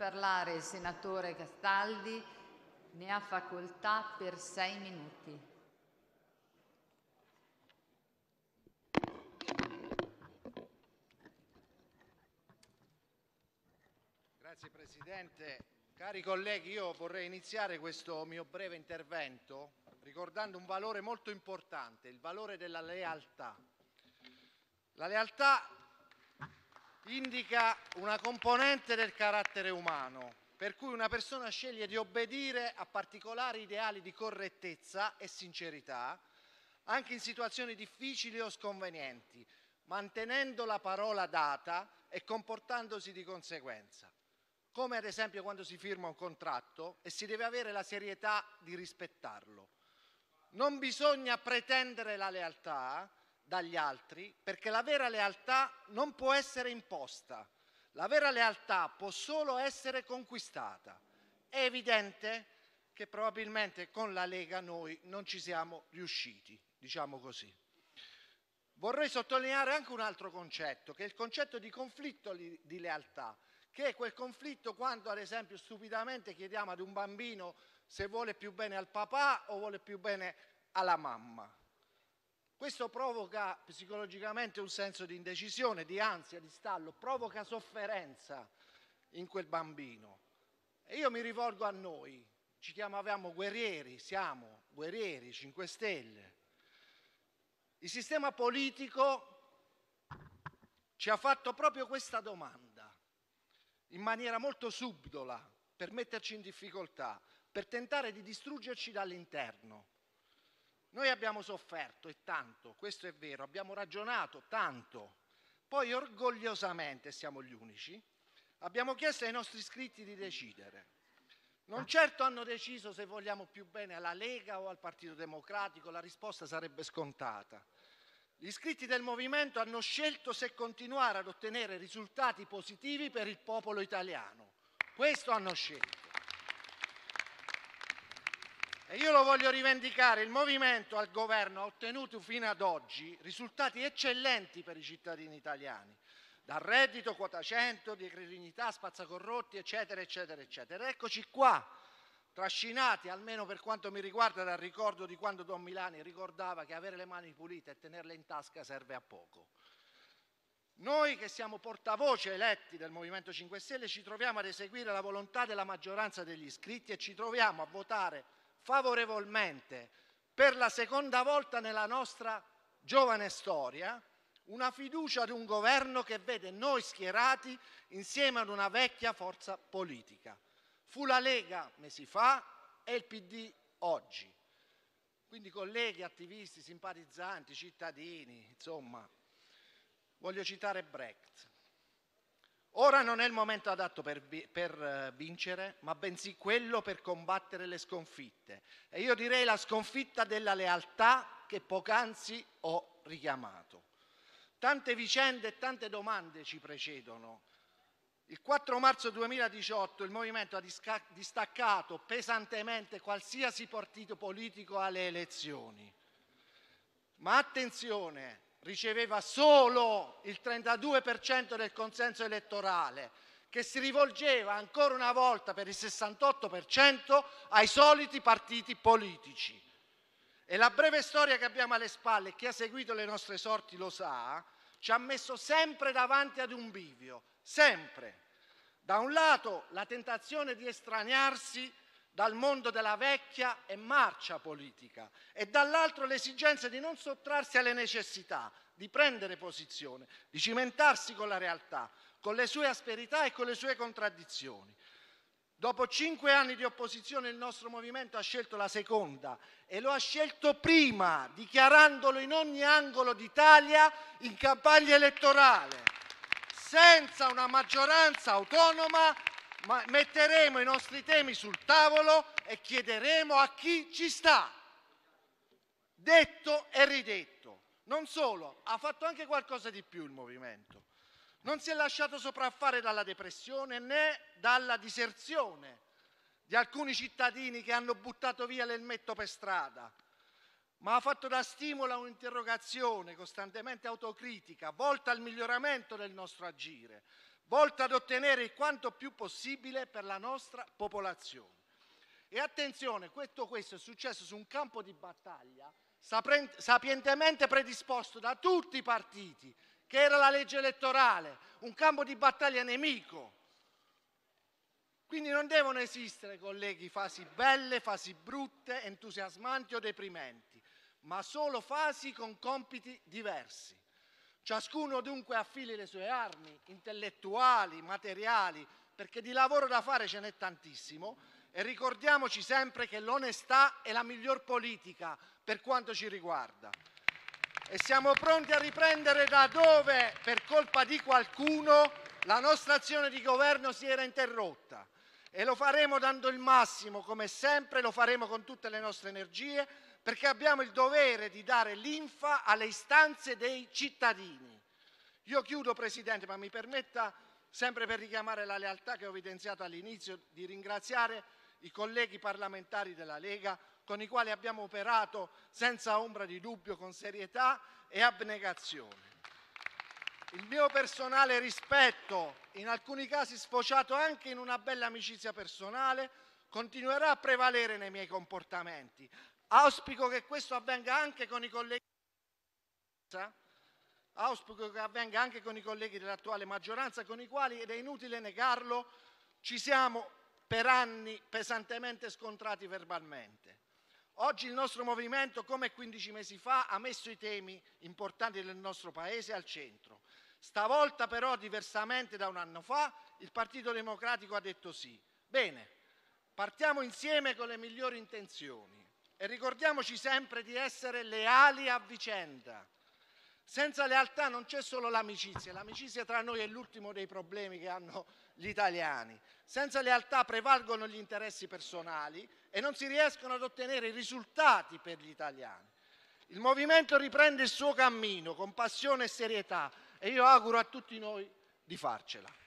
parlare il senatore Castaldi. Ne ha facoltà per sei minuti. Signor Presidente, cari colleghi, io vorrei iniziare questo mio breve intervento ricordando un valore molto importante, il valore della lealtà. La lealtà indica una componente del carattere umano, per cui una persona sceglie di obbedire a particolari ideali di correttezza e sincerità, anche in situazioni difficili o sconvenienti, mantenendo la parola data e comportandosi di conseguenza, come ad esempio quando si firma un contratto e si deve avere la serietà di rispettarlo. Non bisogna pretendere la lealtà dagli altri perché la vera lealtà non può essere imposta, la vera lealtà può solo essere conquistata. È evidente che probabilmente con la Lega noi non ci siamo riusciti, diciamo così. Vorrei sottolineare anche un altro concetto, che è il concetto di conflitto di lealtà, che è quel conflitto quando, ad esempio, stupidamente chiediamo ad un bambino se vuole più bene al papà o vuole più bene alla mamma. Questo provoca psicologicamente un senso di indecisione, di ansia, di stallo, provoca sofferenza in quel bambino. E io mi rivolgo a noi, ci chiamavamo guerrieri, siamo guerrieri, 5 Stelle. Il sistema politico ci ha fatto proprio questa domanda, in maniera molto subdola, per metterci in difficoltà, per tentare di distruggerci dall'interno. Noi abbiamo sofferto e tanto, questo è vero, abbiamo ragionato tanto, poi orgogliosamente siamo gli unici, abbiamo chiesto ai nostri iscritti di decidere. Non certo hanno deciso se vogliamo più bene alla Lega o al Partito Democratico, la risposta sarebbe scontata. Gli iscritti del movimento hanno scelto se continuare ad ottenere risultati positivi per il popolo italiano. Questo hanno scelto. E io lo voglio rivendicare, il movimento al governo ha ottenuto fino ad oggi risultati eccellenti per i cittadini italiani, dal reddito, quota 100, decredibilità, spazzacorrotti, eccetera, eccetera, eccetera. Eccoci qua, trascinati, almeno per quanto mi riguarda, dal ricordo di quando Don Milani ricordava che avere le mani pulite e tenerle in tasca serve a poco. Noi che siamo portavoce eletti del Movimento 5 Stelle ci troviamo ad eseguire la volontà della maggioranza degli iscritti e ci troviamo a votare favorevolmente per la seconda volta nella nostra giovane storia una fiducia ad un governo che vede noi schierati insieme ad una vecchia forza politica. Fu la Lega mesi fa e il PD oggi. Quindi colleghi, attivisti, simpatizzanti, cittadini, insomma, voglio citare Brecht. Ora non è il momento adatto per, eh, vincere, ma bensì quello per combattere le sconfitte. E io direi la sconfitta della lealtà che poc'anzi ho richiamato. Tante vicende e tante domande ci precedono. Il 4 marzo 2018 il Movimento ha distaccato pesantemente qualsiasi partito politico alle elezioni. Ma attenzione, riceveva solo il 32% del consenso elettorale, che si rivolgeva ancora una volta per il 68% ai soliti partiti politici. E la breve storia che abbiamo alle spalle, chi ha seguito le nostre sorti lo sa, ci ha messo sempre davanti ad un bivio, sempre. Da un lato la tentazione di estraniarsi dal mondo della vecchia e marcia politica e dall'altro l'esigenza di non sottrarsi alle necessità, di prendere posizione, di cimentarsi con la realtà, con le sue asperità e con le sue contraddizioni. Dopo cinque anni di opposizione il nostro movimento ha scelto la seconda e lo ha scelto prima, dichiarandolo in ogni angolo d'Italia in campagna elettorale. Senza una maggioranza autonoma ma metteremo i nostri temi sul tavolo e chiederemo a chi ci sta. Detto e ridetto. Non solo, ha fatto anche qualcosa di più il movimento. Non si è lasciato sopraffare dalla depressione né dalla diserzione di alcuni cittadini che hanno buttato via l'elmetto per strada, ma ha fatto da stimolo a un'interrogazione costantemente autocritica, volta al miglioramento del nostro agire, volta ad ottenere il quanto più possibile per la nostra popolazione. E attenzione, tutto questo è successo su un campo di battaglia sapientemente predisposto da tutti i partiti, che era la legge elettorale, un campo di battaglia nemico. Quindi non devono esistere, colleghi, fasi belle, fasi brutte, entusiasmanti o deprimenti, ma solo fasi con compiti diversi. Ciascuno dunque affili le sue armi, intellettuali, materiali, perché di lavoro da fare ce n'è tantissimo e ricordiamoci sempre che l'onestà è la miglior politica per quanto ci riguarda. E siamo pronti a riprendere da dove, per colpa di qualcuno, la nostra azione di governo si era interrotta. E lo faremo dando il massimo, come sempre, lo faremo con tutte le nostre energie, perché abbiamo il dovere di dare linfa alle istanze dei cittadini. Io chiudo, Presidente, ma mi permetta, sempre per richiamare la lealtà che ho evidenziato all'inizio, di ringraziare i colleghi parlamentari della Lega con i quali abbiamo operato senza ombra di dubbio, con serietà e abnegazione. Il mio personale rispetto, in alcuni casi sfociato anche in una bella amicizia personale, continuerà a prevalere nei miei comportamenti. Auspico che questo avvenga anche con i colleghi dell'attuale maggioranza, con i quali, ed è inutile negarlo, ci siamo per anni pesantemente scontrati verbalmente. Oggi il nostro movimento, come 15 mesi fa, ha messo i temi importanti del nostro Paese al centro. Stavolta però, diversamente da un anno fa, il Partito Democratico ha detto sì. Bene, partiamo insieme con le migliori intenzioni e ricordiamoci sempre di essere leali a vicenda. Senza lealtà non c'è solo l'amicizia, l'amicizia tra noi è l'ultimo dei problemi che hanno gli italiani. Senza lealtà prevalgono gli interessi personali e non si riescono ad ottenere risultati per gli italiani. Il movimento riprende il suo cammino con passione e serietà e io auguro a tutti noi di farcela.